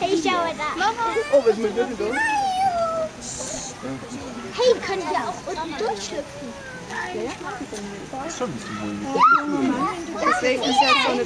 Hey, schau mal da. Oh, was mit dir denn? Hey, können wir auch unten durchschlüpfen? Ja, Schon ein bisschen wohl. Deswegen ist ja so eine